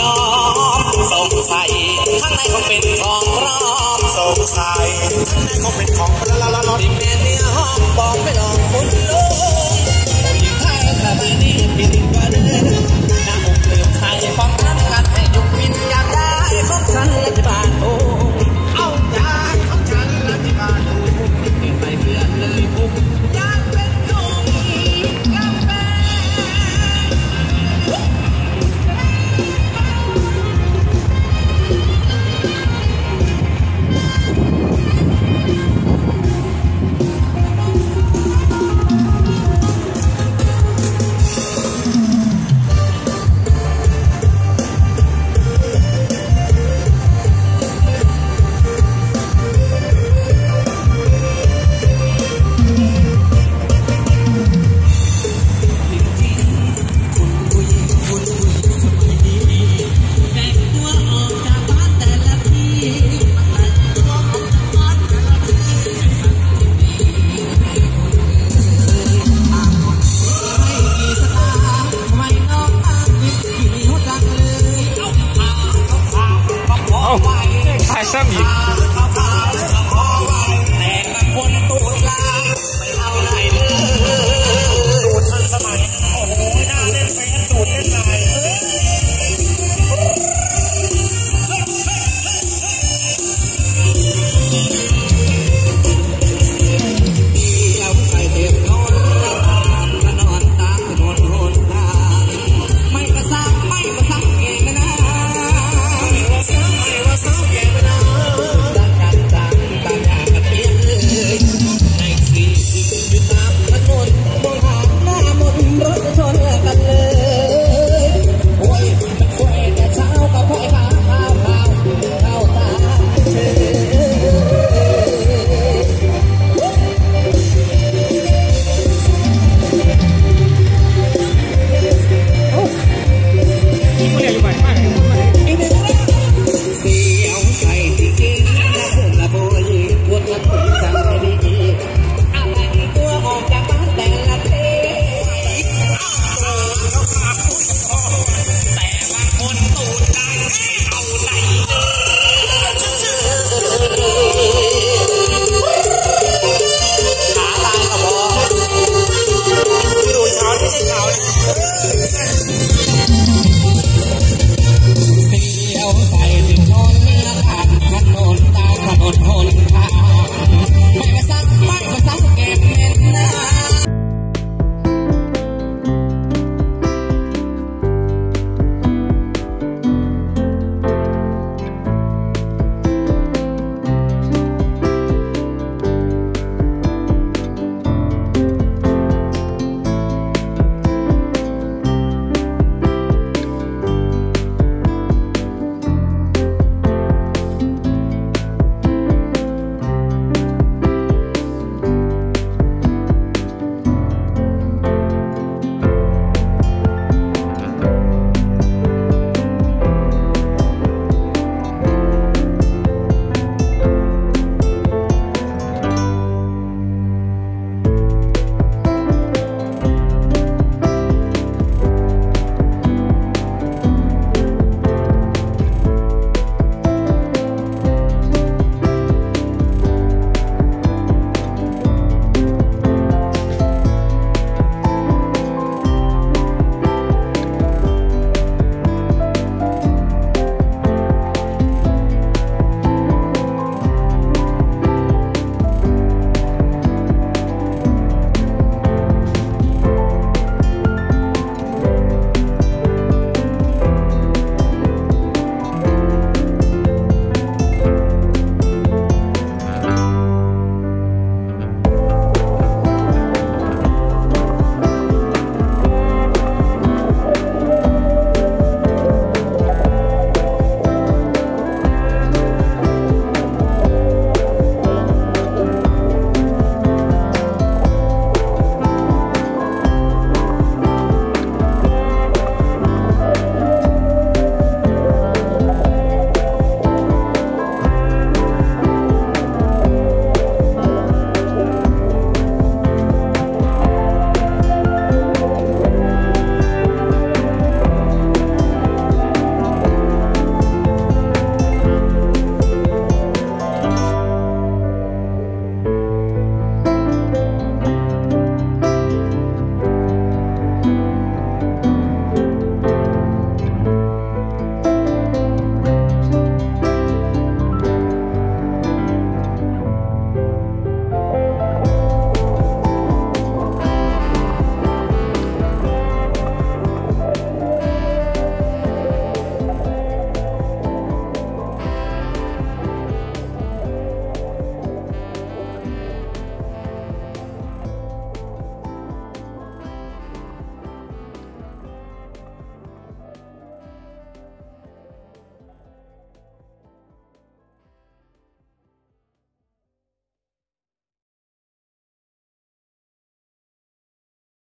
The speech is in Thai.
ยอมสงสัยข้างในคงเป็นของปลอมสงสัยข้างในคงเป็นของละละละละที่แม่เนี่ยห้องบอกไม่ลอง แต่บาคนตัว